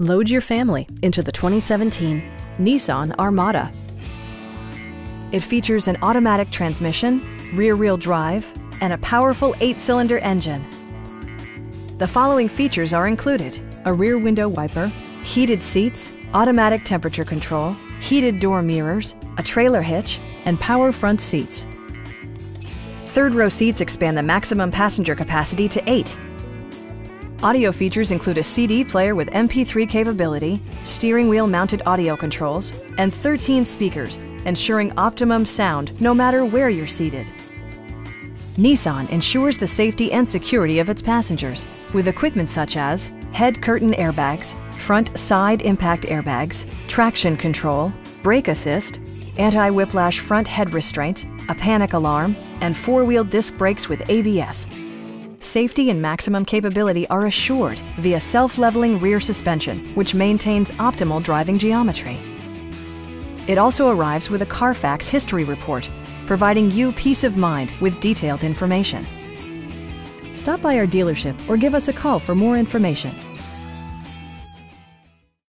Load your family into the 2017 Nissan Armada. It features an automatic transmission, rear-wheel drive, and a powerful eight-cylinder engine. The following features are included. A rear window wiper, heated seats, automatic temperature control, heated door mirrors, a trailer hitch, and power front seats. Third row seats expand the maximum passenger capacity to eight. Audio features include a CD player with MP3 capability, steering wheel mounted audio controls, and 13 speakers, ensuring optimum sound no matter where you're seated. Nissan ensures the safety and security of its passengers with equipment such as head curtain airbags, front side impact airbags, traction control, brake assist, anti-whiplash front head restraints, a panic alarm, and four-wheel disc brakes with ABS. Safety and maximum capability are assured via self-leveling rear suspension, which maintains optimal driving geometry. It also arrives with a Carfax history report, providing you peace of mind with detailed information. Stop by our dealership or give us a call for more information.